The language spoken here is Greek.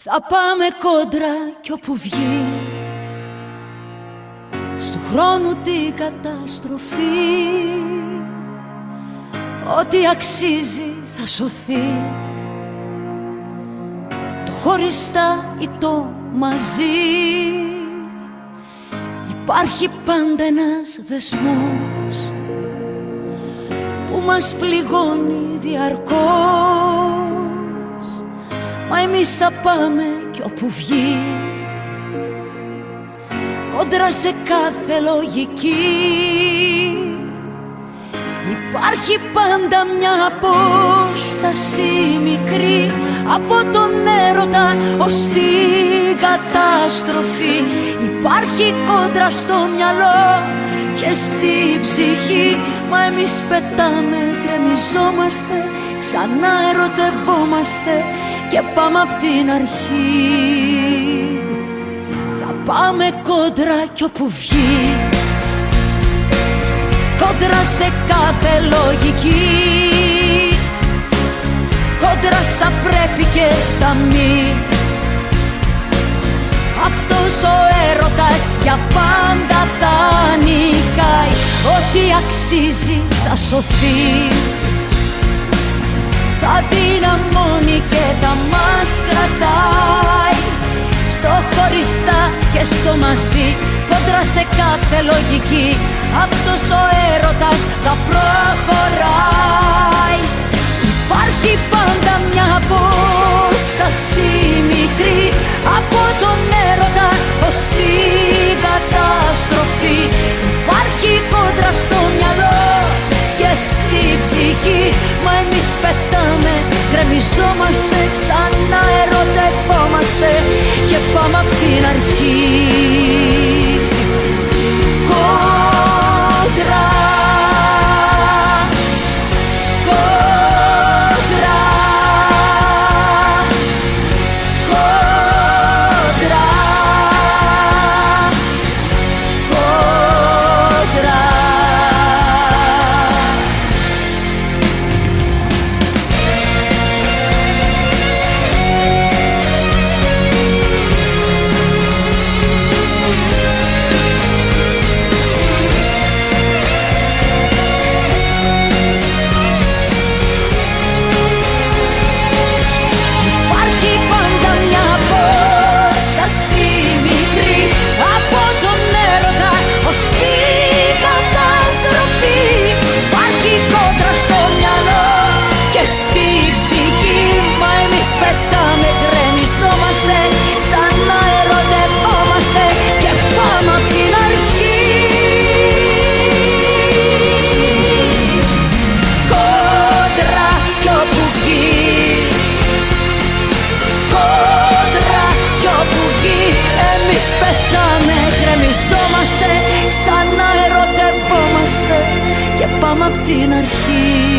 Θα πάμε κόντρα κι όπου βγει. Στου χρόνου την καταστροφή. Ό,τι αξίζει θα σωθεί. Το χωριστά ή το μαζί. Υπάρχει πάντα ένας δεσμός Που μας πληγώνει διαρκώς Μα εμείς θα πάμε κι όπου βγει. Κόντρα σε κάθε λογική. Υπάρχει πάντα μια απόσταση μικρή Από τον έρωτα ως την καταστροφή. Υπάρχει κόντρα στο μυαλό και στη ψυχή. Μα εμείς πετάμε, γκρεμιζόμαστε Ξανά ερωτευόμαστε και πάμε απ' την αρχή. Θα πάμε κόντρα κι όπου βγει. Κόντρα σε κάθε λογική. Κόντρα στα πρέπει και στα μη. Αυτός ο έρωτας για πάντα θα νικάει. Ό,τι αξίζει θα σωθεί και στο μαζί Κόντρα σε κάθε λογική. Αυτός ο έρωτας θα προχωράει. Υπάρχει πάντα μια απόσταση μικρή Από τον έρωτα ως την καταστροφή. Υπάρχει κόντρα στο μυαλό και στη ψυχή. Μα εμείς πετάμε, γκρεμιζόμαστε πάμε απ' την αρχή